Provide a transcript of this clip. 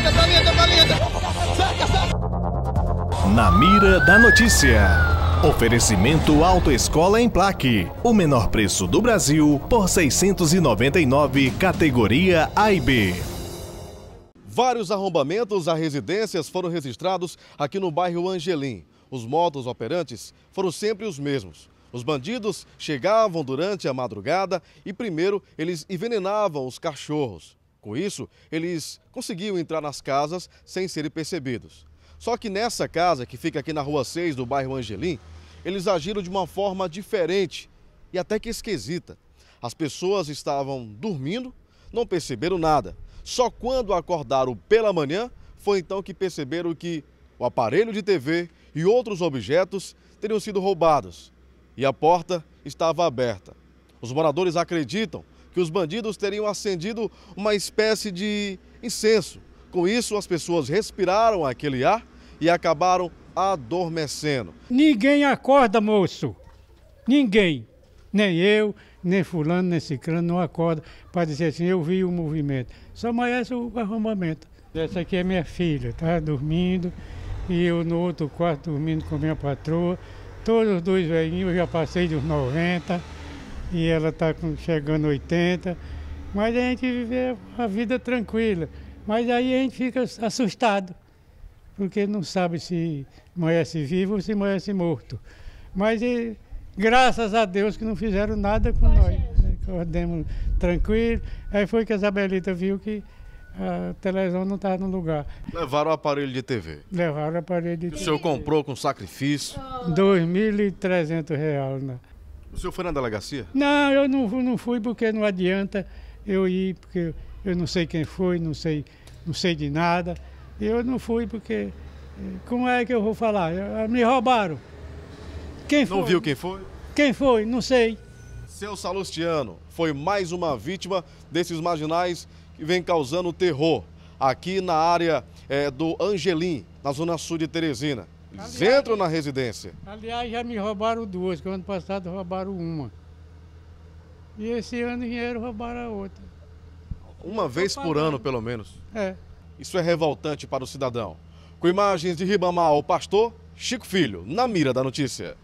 linha, pra linha, pra linha. Cerca, cerca. Na mira da notícia. Oferecimento Autoescola em Plaque. O menor preço do Brasil por 699, categoria A e B. Vários arrombamentos a residências foram registrados aqui no bairro Angelim. Os modos operantes foram sempre os mesmos. Os bandidos chegavam durante a madrugada e primeiro eles envenenavam os cachorros. Com isso, eles conseguiam entrar nas casas sem serem percebidos. Só que nessa casa, que fica aqui na rua 6 do bairro Angelim, eles agiram de uma forma diferente e até que esquisita. As pessoas estavam dormindo, não perceberam nada. Só quando acordaram pela manhã foi então que perceberam que o aparelho de TV e outros objetos teriam sido roubados e a porta estava aberta. Os moradores acreditam que os bandidos teriam acendido uma espécie de incenso. Com isso, as pessoas respiraram aquele ar e acabaram adormecendo. Ninguém acorda, moço. Ninguém. Nem eu, nem fulano, nem ciclano não acorda para dizer assim, eu vi o movimento. Só amanhece o arrombamento. Essa aqui é minha filha, tá dormindo, e eu no outro quarto dormindo com minha patroa. Todos os dois velhinhos, eu já passei dos 90 e ela está chegando 80. Mas a gente vive a vida tranquila. Mas aí a gente fica assustado, porque não sabe se amanhece vivo ou se amanhece morto. Mas e, graças a Deus que não fizeram nada com nós. Acordemos tranquilo. Aí foi que a Isabelita viu que a televisão não estava no lugar. Levaram o aparelho de TV. Levaram o aparelho de O TV. senhor comprou com sacrifício. 2.300 reais. Né? O senhor foi na delegacia? Não, eu não, não fui porque não adianta eu ir, porque eu não sei quem foi, não sei, não sei de nada. Eu não fui porque. Como é que eu vou falar? Eh, Me roubaram. Quem foi? Não viu quem foi? Quem foi? Não sei. Seu Salustiano foi mais uma vítima desses marginais que vem causando terror aqui na área eh, do Angelim, na zona sul de Teresina. Eles Aliás- entram na residência. Aliás, já me roubaram duas, que ano passado roubaram uma. E esse ano vieram roubar a outra. Uma vez por ano, pelo menos. É. Isso é revoltante para o cidadão. Com imagens de Ribamar, o pastor Chico Filho, na mira da notícia.